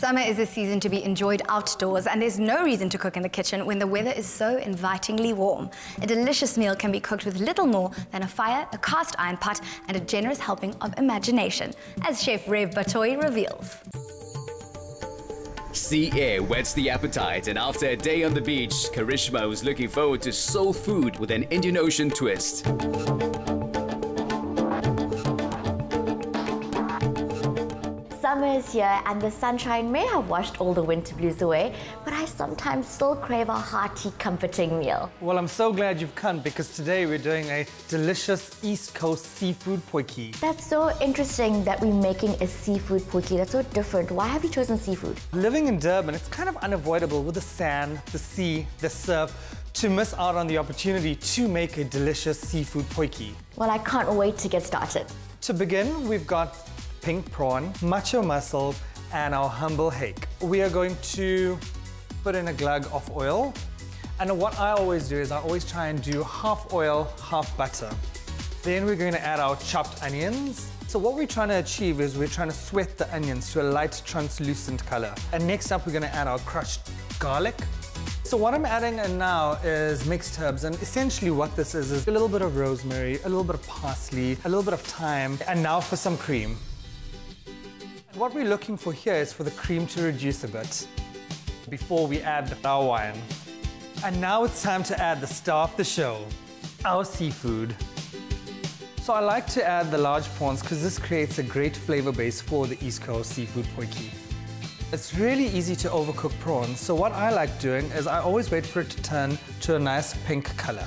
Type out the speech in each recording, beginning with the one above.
Summer is a season to be enjoyed outdoors, and there's no reason to cook in the kitchen when the weather is so invitingly warm. A delicious meal can be cooked with little more than a fire, a cast iron pot, and a generous helping of imagination, as Chef Rev Batohi reveals. Sea air whets the appetite, and after a day on the beach, Karishma was looking forward to soul food with an Indian Ocean twist. Summer is here and the sunshine may have washed all the winter blues away, but I sometimes still crave a hearty, comforting meal. Well, I'm so glad you've come because today we're doing a delicious East Coast seafood potjie. That's so interesting that we're making a seafood potjie. That's so different. Why have you chosen seafood? Living in Durban, it's kind of unavoidable with the sand, the sea, the surf, to miss out on the opportunity to make a delicious seafood potjie. Well, I can't wait to get started. To begin, we've got pink prawn, macho mussel, and our humble hake. We are going to put in a glug of oil. And what I always do is I always try and do half oil, half butter. Then we're going to add our chopped onions. So what we're trying to achieve is we're trying to sweat the onions to a light translucent color. And next up, we're going to add our crushed garlic. So what I'm adding in now is mixed herbs, and essentially what this is is a little bit of rosemary, a little bit of parsley, a little bit of thyme, and now for some cream. What we're looking for here is for the cream to reduce a bit before we add our wine. And now it's time to add the star of the show, our seafood. So I like to add the large prawns because this creates a great flavor base for the East Coast seafood potjie. It's really easy to overcook prawns, so what I like doing is I always wait for it to turn to a nice pink color.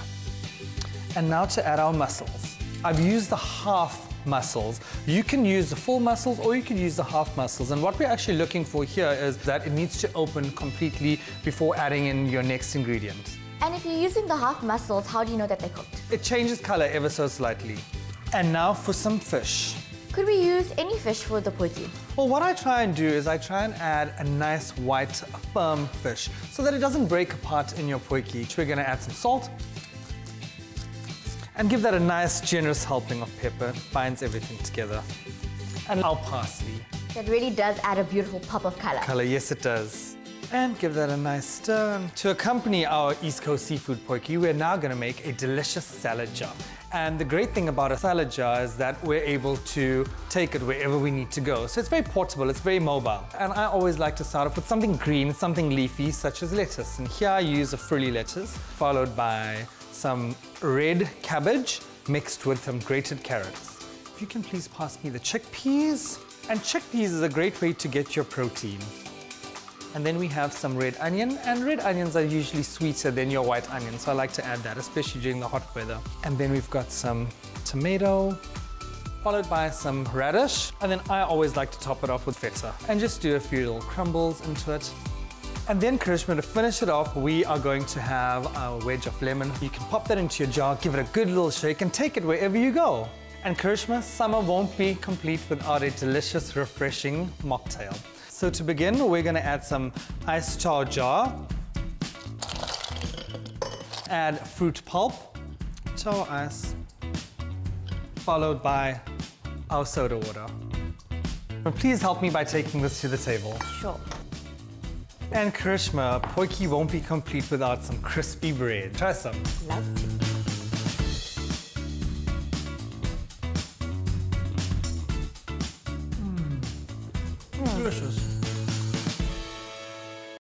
And now to add our mussels. I've used the half mussels. You can use the full mussels or you can use the half mussels. And what we're actually looking for here is that it needs to open completely before adding in your next ingredient. And if you're using the half mussels, how do you know that they're cooked? It changes color ever so slightly. And now for some fish. Could we use any fish for the potjie? Well, what I try and do is I try and add a nice white, firm fish so that it doesn't break apart in your potjie. We're gonna add some salt, and give that a nice generous helping of pepper. Binds everything together. And our parsley. That really does add a beautiful pop of color. Color, yes it does. And give that a nice stir. To accompany our East Coast seafood potjie, we're now gonna make a delicious salad jar. And the great thing about a salad jar is that we're able to take it wherever we need to go. So it's very portable, it's very mobile. And I always like to start off with something green, something leafy, such as lettuce. And here I use a frilly lettuce, followed by some red cabbage mixed with some grated carrots. If you can please pass me the chickpeas. And chickpeas is a great way to get your protein. And then we have some red onion, and red onions are usually sweeter than your white onion, so I like to add that, especially during the hot weather. And then we've got some tomato, followed by some radish, and then I always like to top it off with feta, and just do a few little crumbles into it. And then, Karishma, to finish it off, we are going to have a wedge of lemon. You can pop that into your jar, give it a good little shake, and take it wherever you go. And Karishma, summer won't be complete without a delicious, refreshing mocktail. So to begin, we're gonna add some ice to our jar. Add fruit pulp to our ice, followed by our soda water. But Please help me by taking this to the table. Sure. And Karishma, potjie won't be complete without some crispy bread. Try some. Love mm. Delicious.